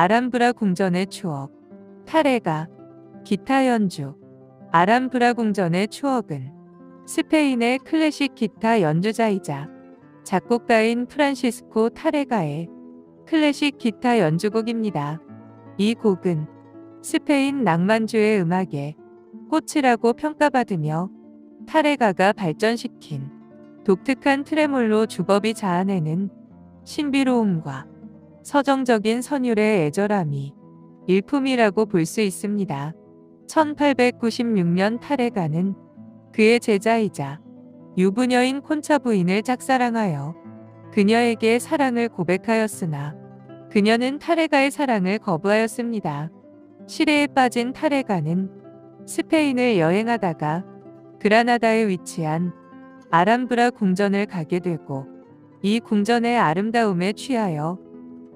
아람브라 궁전의 추억, 타레가, 기타 연주, 아람브라 궁전의 추억은 스페인의 클래식 기타 연주자이자 작곡가인 프란시스코 타레가의 클래식 기타 연주곡입니다. 이 곡은 스페인 낭만주의 음악의 꽃이라고 평가받으며 타레가가 발전시킨 독특한 트레몰로 주법이 자아내는 신비로움과 서정적인 선율의 애절함이 일품이라고 볼 수 있습니다. 1896년 타레가는 그의 제자이자 유부녀인 콘차 부인을 짝사랑하여 그녀에게 사랑을 고백하였으나 그녀는 타레가의 사랑을 거부하였습니다. 시레에 빠진 타레가는 스페인을 여행하다가 그라나다에 위치한 아람브라 궁전을 가게 되고 이 궁전의 아름다움에 취하여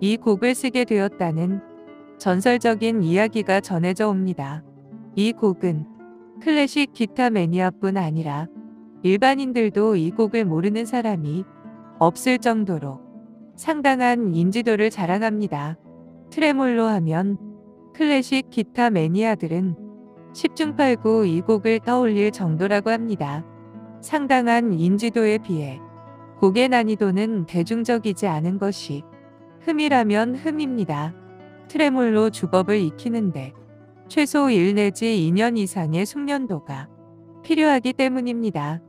이 곡을 쓰게 되었다는 전설적인 이야기가 전해져 옵니다. 이 곡은 클래식 기타 매니아뿐 아니라 일반인들도 이 곡을 모르는 사람이 없을 정도로 상당한 인지도를 자랑합니다. 트레몰로 하면 클래식 기타 매니아들은 10중 8구 이 곡을 떠올릴 정도라고 합니다. 상당한 인지도에 비해 곡의 난이도는 대중적이지 않은 것이 흠이라면 흠입니다. 트레몰로 주법을 익히는데 최소 1 내지 2년 이상의 숙련도가 필요하기 때문입니다.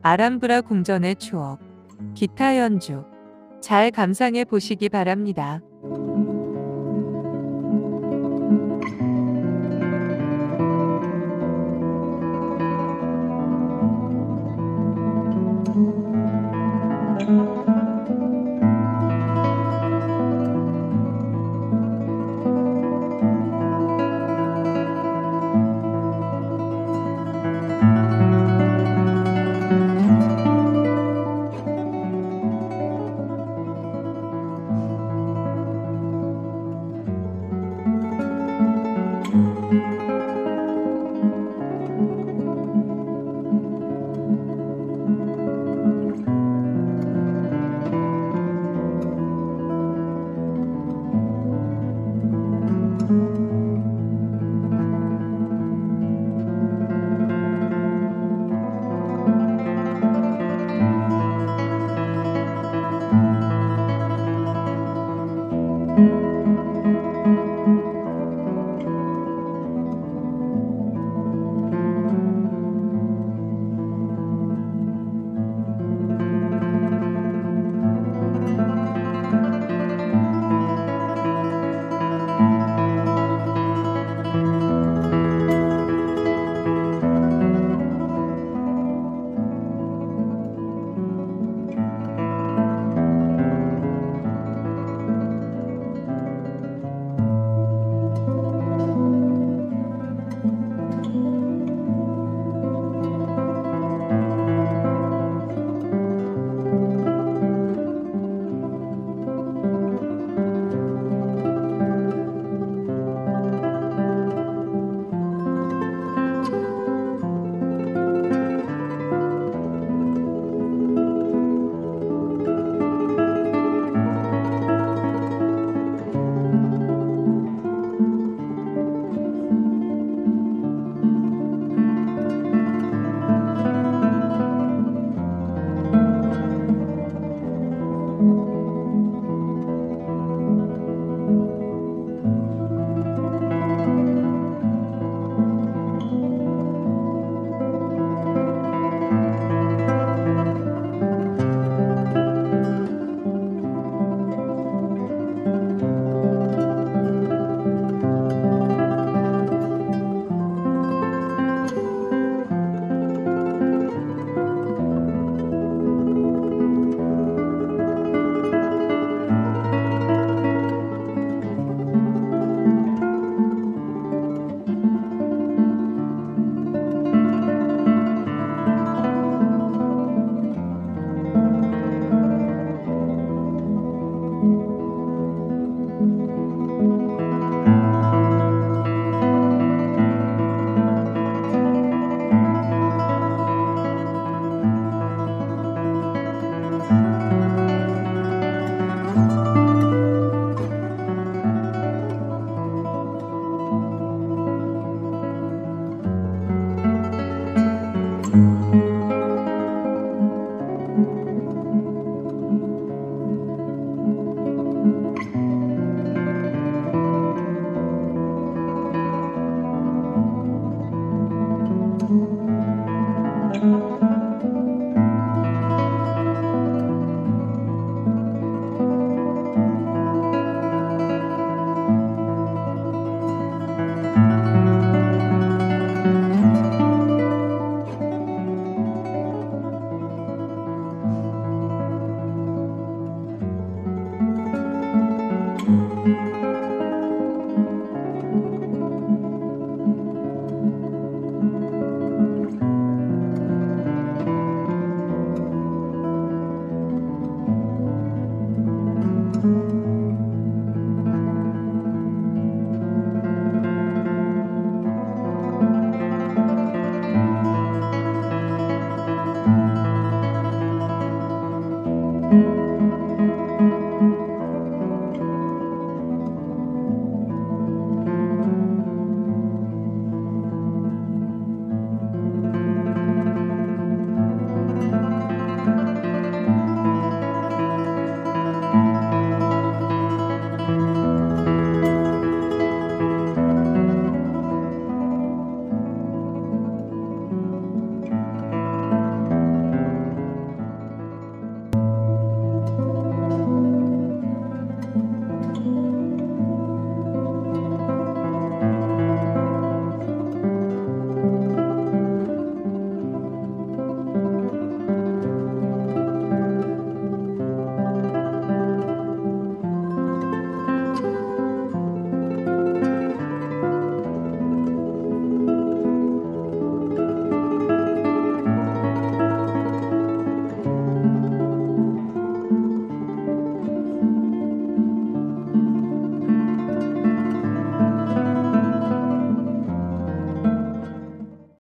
아람브라 궁전의 추억, 기타 연주 잘 감상해 보시기 바랍니다.